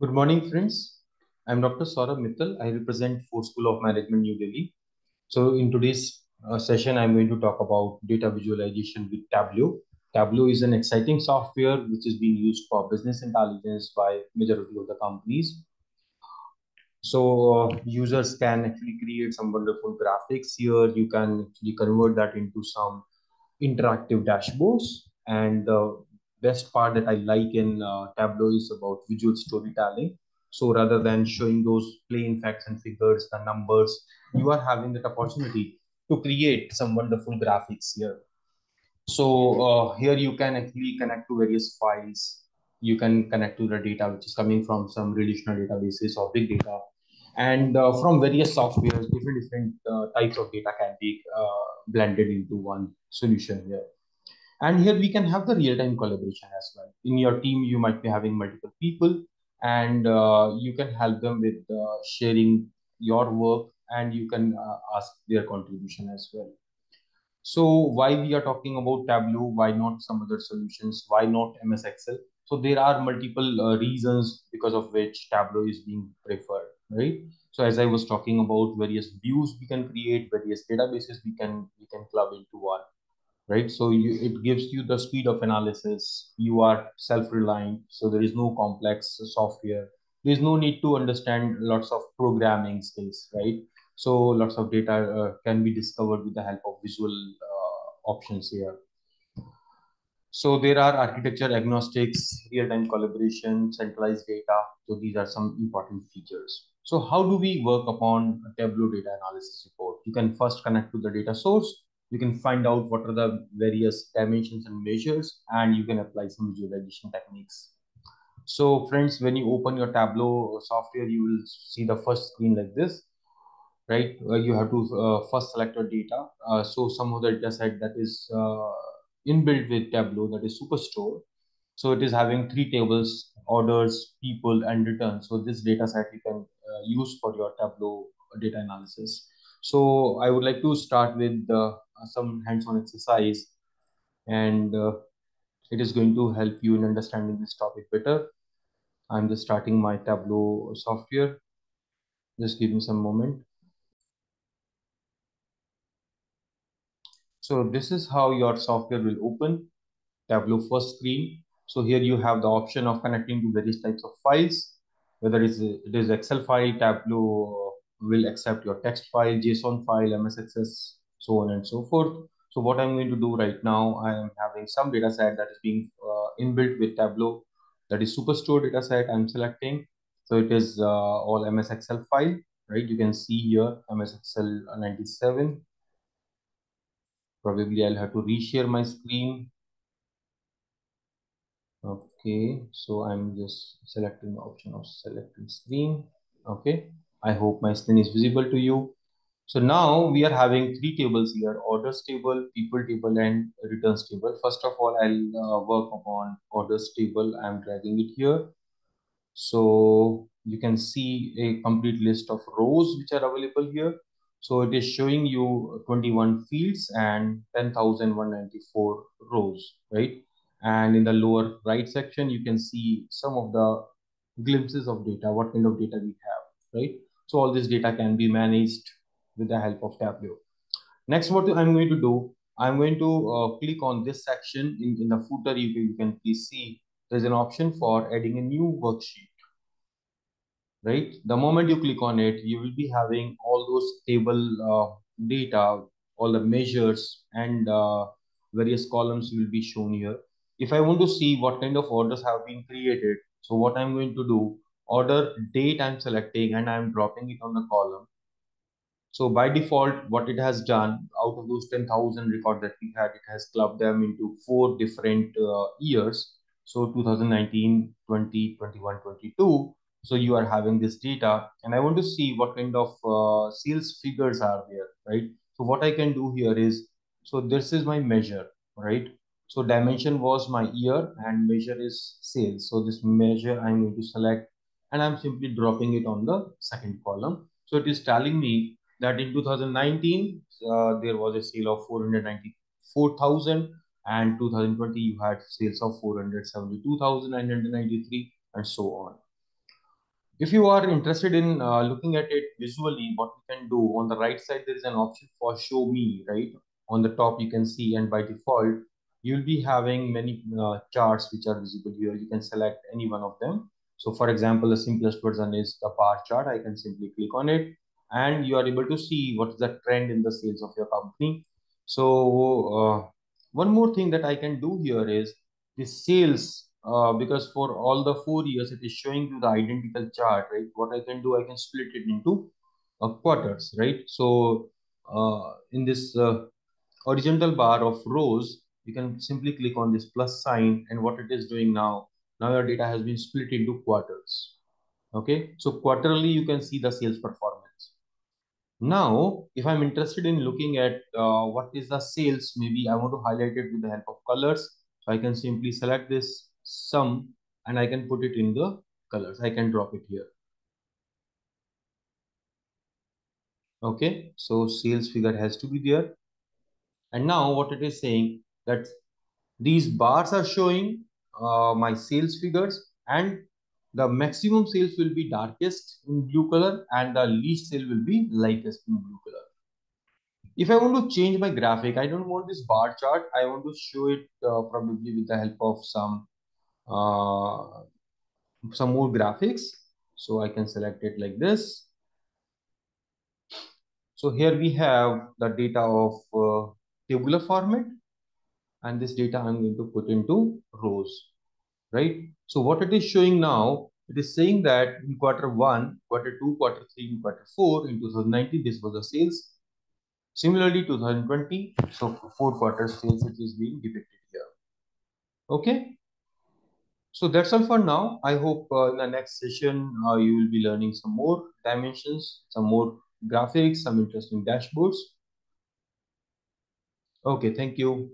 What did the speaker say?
Good morning, friends. I'm Dr. Saurabh Mittal. I represent FORE School of Management, New Delhi. So in today's uh, session, I'm going to talk about data visualization with Tableau. Tableau is an exciting software which is being used for business intelligence by majority of the companies. So uh, users can actually create some wonderful graphics here. You can actually convert that into some interactive dashboards. And the best part that I like in uh, Tableau is about visual storytelling. So rather than showing those plain facts and figures, the numbers, you are having that opportunity to create some wonderful graphics here. So uh, here you can actually connect to various files. You can connect to the data which is coming from some relational databases or big data. And uh, from various softwares, different different uh, types of data can be uh, blended into one solution here. And here we can have the real-time collaboration as well. In your team, you might be having multiple people and uh, you can help them with uh, sharing your work and you can uh, ask their contribution as well. So why we are talking about Tableau? Why not some other solutions? Why not MS Excel? So there are multiple uh, reasons because of which Tableau is being preferred, right? So as I was talking about various views we can create, various databases we can we can club into one, right? So you, it gives you the speed of analysis. You are self-reliant, so there is no complex software. There is no need to understand lots of programming skills, right? So lots of data uh, can be discovered with the help of visual uh, options here. So there are architecture agnostics, real-time collaboration, centralized data. So these are some important features. So how do we work upon a Tableau data analysis report? You can first connect to the data source. You can find out what are the various dimensions and measures, and you can apply some visualization techniques. So friends, when you open your Tableau software, you will see the first screen like this right? Uh, you have to uh, first select your data. Uh, so some of the data set that is uh, inbuilt with Tableau, that is Superstore. So it is having three tables, orders, people, and returns. So this data set you can uh, use for your Tableau data analysis. So I would like to start with uh, Uh, some hands-on exercise and uh, it is going to help you in understanding this topic better. I'm just starting my Tableau software. Just give me some moment. So this is how your software will open Tableau first screen. So here you have the option of connecting to various types of files, whether it is, it is Excel file, Tableau will accept your text file, JSON file, MS Access, so on and so forth. So what I'm going to do right now, I am having some data set that is being uh, inbuilt with Tableau. That is Superstore data set I'm selecting. So it is uh, all MS Excel file, right? You can see here MS Excel 97 probably I'll have to reshare my screen. Okay, so I'm just selecting the option of selecting screen. Okay, I hope my screen is visible to you. So now we are having three tables here, orders table, people table, and returns table. First of all, I'll uh, work upon orders table. I'm dragging it here. So you can see a complete list of rows which are available here. So it is showing you 21 fields and 10,194 rows, right? And in the lower right section, you can see some of the glimpses of data, what kind of data we have, right? So all this data can be managed with the help of Tableau. Next, what I'm going to do, I'm going to uh, click on this section in, in the footer. You, you can please see there's an option for adding a new worksheet right? The moment you click on it, you will be having all those table uh, data, all the measures and uh, various columns will be shown here. If I want to see what kind of orders have been created, so what I'm going to do, order date I'm selecting and I'm dropping it on the column. So by default, what it has done out of those 10,000 records that we had, it has clubbed them into four different uh, years. So 2019, 20, 21, 22. So you are having this data and I want to see what kind of uh, sales figures are there, right? So what I can do here is, so this is my measure, right? So dimension was my year and measure is sales. So this measure I'm going to select and I'm simply dropping it on the second column. So it is telling me that in 2019, uh, there was a sale of 494,000 and 2020 you had sales of 472,993 and so on. if you are interested in uh, looking at it visually, what you can do on the right side, there is an option for show me, right? On the top, you can see, and by default, you'll be having many uh, charts which are visible here. You can select any one of them. So for example, the simplest version is the bar chart. I can simply click on it and you are able to see what is the trend in the sales of your company. So uh, one more thing that I can do here is the sales uh, because for all the four years it is showing you the identical chart, right? What I can do, I can split it into uh, quarters, right? So uh, in this uh, horizontal bar of rows, you can simply click on this plus sign and what it is doing now, now your data has been split into quarters. Okay, so quarterly you can see the sales performance. Now, if I'm interested in looking at uh, what is the sales, maybe I want to highlight it with the help of colors. So I can simply select this sum and I can put it in the colors. I can drop it here. Okay, so sales figure has to be there. And now what it is saying that these bars are showing uh, my sales figures and the maximum sales will be darkest in blue color and the least sale will be lightest in blue color. If I want to change my graphic, I don't want this bar chart. I want to show it uh, probably with the help of some uh, some more graphics. So I can select it like this. So here we have the data of uh, tabular format and this data I'm going to put into rows, right? So what it is showing now, it is saying that in quarter one, quarter two, quarter three, quarter four, in 2019, this was the sales. Similarly, 2020, so four quarters sales it is being depicted here. Okay. So that's all for now. I hope uh, in the next session, uh, you will be learning some more dimensions, some more graphics, some interesting dashboards. Okay, thank you.